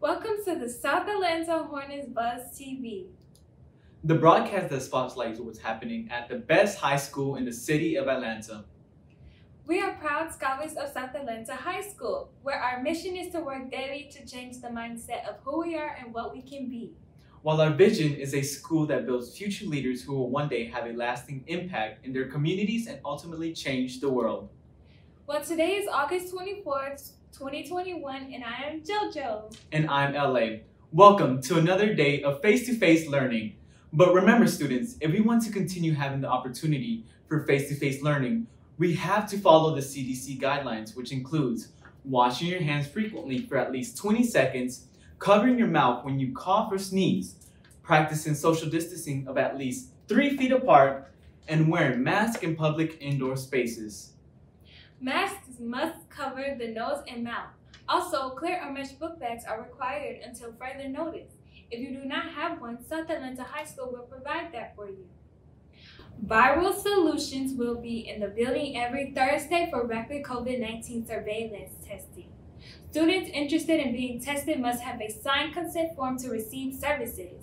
Welcome to the South Atlanta Hornets Buzz TV. The broadcast that spotlights what's happening at the best high school in the city of Atlanta. We are proud scholars of South Atlanta High School, where our mission is to work daily to change the mindset of who we are and what we can be. While our vision is a school that builds future leaders who will one day have a lasting impact in their communities and ultimately change the world. Well, today is August 24th, 2021, and I am JoJo. And I'm LA. Welcome to another day of face to face learning. But remember, students, if we want to continue having the opportunity for face to face learning, we have to follow the CDC guidelines, which includes washing your hands frequently for at least 20 seconds, covering your mouth when you cough or sneeze, practicing social distancing of at least three feet apart, and wearing masks in public indoor spaces. Masks must cover the nose and mouth. Also, clear or mesh book bags are required until further notice. If you do not have one, South Atlanta High School will provide that for you. Viral Solutions will be in the building every Thursday for rapid COVID-19 surveillance testing. Students interested in being tested must have a signed consent form to receive services.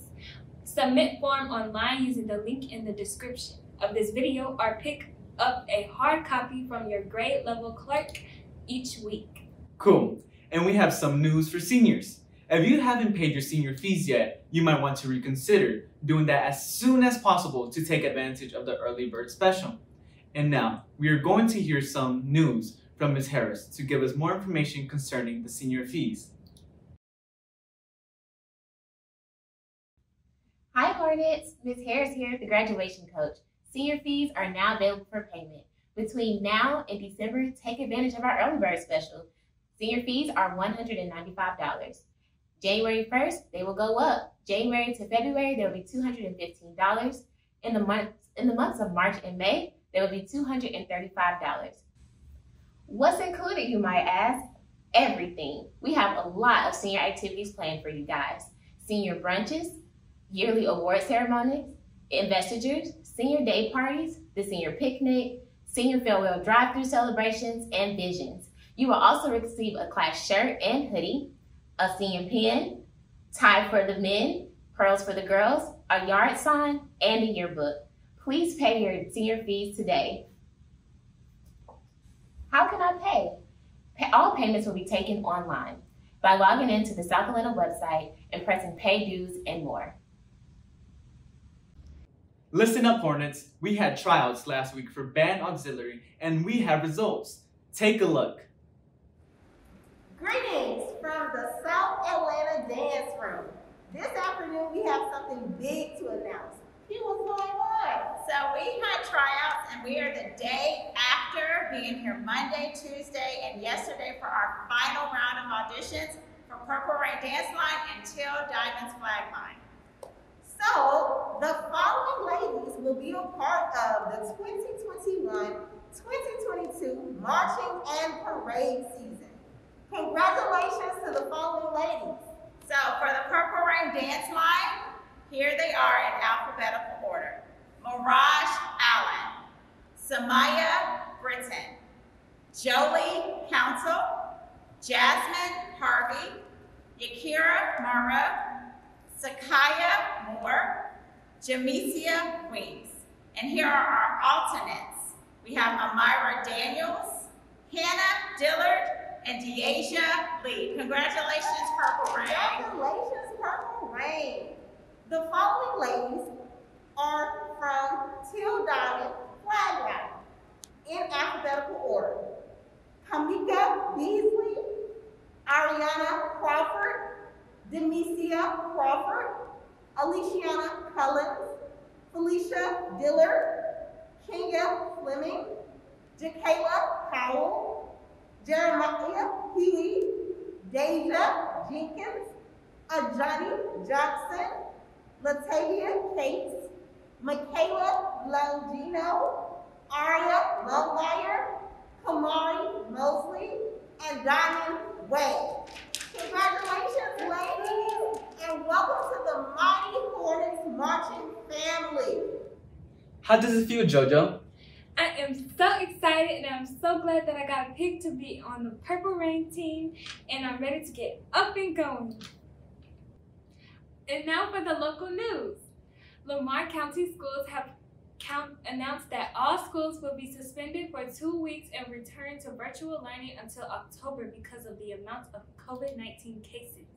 Submit form online using the link in the description of this video or pick up a hard copy from your grade level clerk each week. Cool. And we have some news for seniors. If you haven't paid your senior fees yet, you might want to reconsider doing that as soon as possible to take advantage of the early bird special. And now, we are going to hear some news from Ms. Harris to give us more information concerning the senior fees. Hi Hornets, Ms. Harris here, the graduation coach. Senior fees are now available for payment. Between now and December, take advantage of our early bird special. Senior fees are $195. January 1st, they will go up. January to February, they will be $215. In the months in the months of March and May, they will be $235. What's included, you might ask? Everything. We have a lot of senior activities planned for you guys. Senior brunches, yearly award ceremonies, investitures, senior day parties, the senior picnic, senior farewell drive-through celebrations, and visions. You will also receive a class shirt and hoodie, a senior pin, tie for the men, pearls for the girls, a yard sign, and a yearbook. Please pay your senior fees today. How can I pay? All payments will be taken online by logging into the South Atlanta website and pressing pay dues and more. Listen up, Hornets. We had tryouts last week for band auxiliary, and we have results. Take a look. Greetings from the South Atlanta Dance Room. This afternoon, we have something big to announce. People's going on. So we had tryouts, and we are the day after being here Monday, Tuesday, and yesterday for our final round of auditions for Purple Rain Dance Line and Teal Diamonds Flag Line. So, the following ladies will be a part of the 2021-2022 Marching and Parade season. Congratulations to the following ladies. So, for the Purple Rain Dance Line, here they are in alphabetical order. Mirage Allen, Samaya Britton, Jolie Council, Jasmine Harvey, Yakira Mara, Sakaya Moore, Jamesia Weeks. And here are our alternates. We have Amira Daniels, Hannah Dillard, and Deasia Lee. Congratulations, Purple Rain. Congratulations, Purple Rain. The following ladies are from Teal Diamond in alphabetical order. Kamika Beasley, Ariana Crawford, Demesia Crawford, Aliciana Collins, Felicia Dillard, Kinga Fleming, Jacayla Powell, Jeremiah Healy, Deja Jenkins, Ajani Johnson, Latavia Cates, Michaela Longino, Aria Longmire, Kamari Mosley, and Diamond Wade. Congratulations, ladies, and welcome to the Mighty Hornets Marching family. How does it feel, JoJo? I am so excited and I'm so glad that I got picked to be on the Purple Rain team and I'm ready to get up and going. And now for the local news. Lamar County Schools have count, announced that all schools will be suspended for two weeks and return to virtual learning until October because of the amount of COVID 19 cases.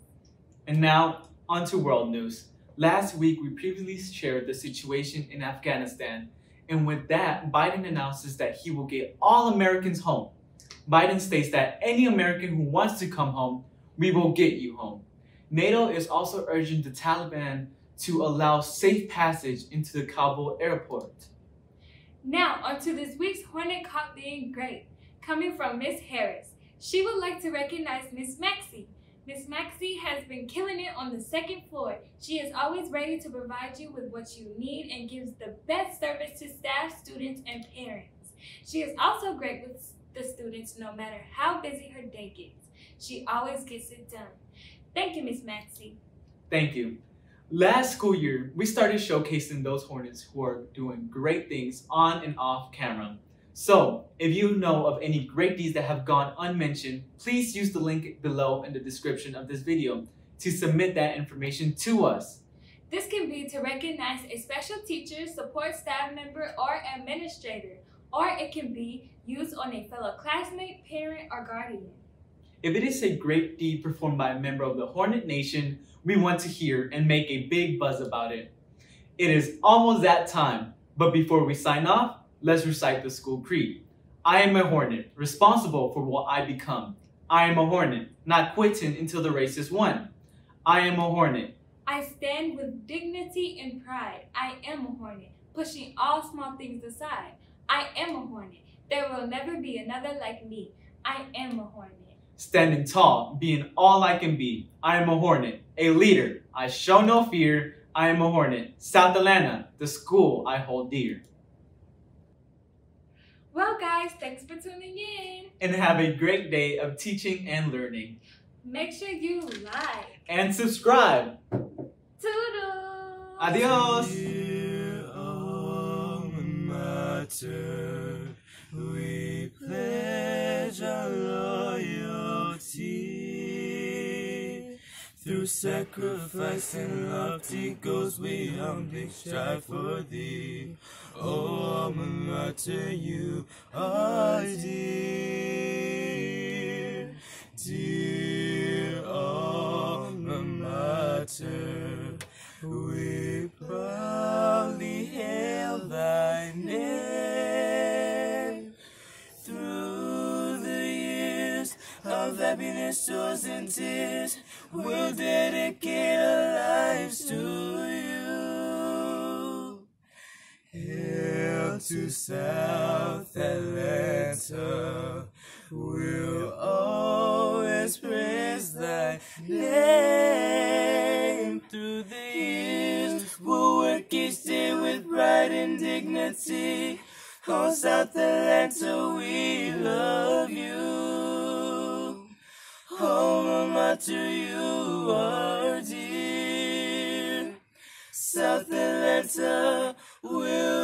And now, on to world news. Last week, we previously shared the situation in Afghanistan, and with that, Biden announces that he will get all Americans home. Biden states that any American who wants to come home, we will get you home. NATO is also urging the Taliban to allow safe passage into the Kabul airport. Now, on to this week's Hornet Caught Being Great, coming from Miss Harris. She would like to recognize Miss Maxey. Miss Maxey has been killing it on the second floor. She is always ready to provide you with what you need and gives the best service to staff, students, and parents. She is also great with the students no matter how busy her day gets. She always gets it done. Thank you, Miss Maxey. Thank you. Last school year, we started showcasing those Hornets who are doing great things on and off camera. So, if you know of any great deeds that have gone unmentioned, please use the link below in the description of this video to submit that information to us. This can be to recognize a special teacher, support staff member, or administrator, or it can be used on a fellow classmate, parent, or guardian. If it is a great deed performed by a member of the Hornet Nation, we want to hear and make a big buzz about it. It is almost that time, but before we sign off, let's recite the school creed. I am a Hornet, responsible for what I become. I am a Hornet, not quitting until the race is won. I am a Hornet. I stand with dignity and pride. I am a Hornet, pushing all small things aside. I am a Hornet. There will never be another like me. I am a Hornet. Standing tall, being all I can be. I am a Hornet, a leader. I show no fear. I am a Hornet. South Atlanta, the school I hold dear. Well, guys, thanks for tuning in. And have a great day of teaching and learning. Make sure you like And subscribe. Toodles. Adios. Through sacrifice and love, lofty goals, we humbly strive for thee. Oh, alma mater, you are dear. Of happiness, joys, and tears, we'll dedicate our lives to you. Hail to South Atlanta, we'll always praise thy name. Through the years, we'll work each day with pride and dignity. On South Atlanta, we love you unto you are dear. South Atlanta will.